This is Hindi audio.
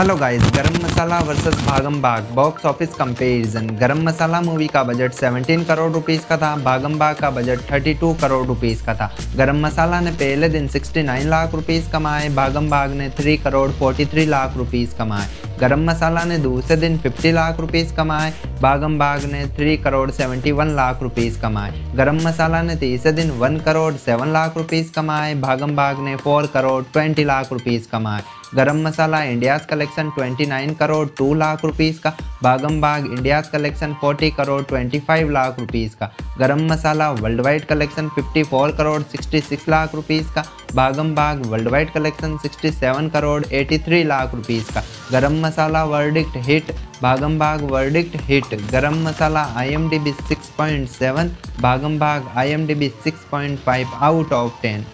हेलो गाइस गरम मसाला वर्सेस भागम भाग box office comparison Garam Masala movie का बजट 17 करोड़ रुपीस का था भागम भाग का बजट 32 करोड़ रुपीस का था गरम मसाला ने पहले दिन 69 लाख रुपीस कमाए भागम भाग ने 3 करोड़ 43 लाख रुपीस कमाए गरम मसाला ने दूसरे दिन 50 लाख रुपीस कमाए भागम भाग ने 3 करोड़ 71 लाख रुपीस कमाए गरम मसाला ने तीसरे दिन 1 करोड़ 7 लाख रुपीस कमाए भागम भाग ने 4 करोड़ 20 लाख रुपीस कमाए Garam Masala, India's collection 29 crore 2 lakh rupees का, Bhagam Bhag, India's collection 40 crore 25 lakh rupees का, Garam Masala worldwide collection 54 crore 66 lakh rupees का, Bhagam Bhag worldwide collection 67 crore 83 lakh rupees का, Garam Masala verdict hit Bhagam Bhag verdict hit, Garam Masala I M D B six point seven Bhagam Bhag I M D B six point five out of ten.